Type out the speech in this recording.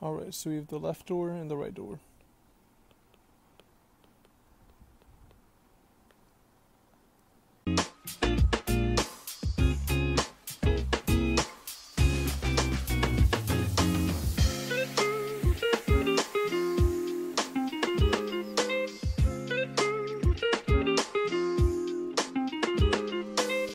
Alright, so we have the left door and the right door.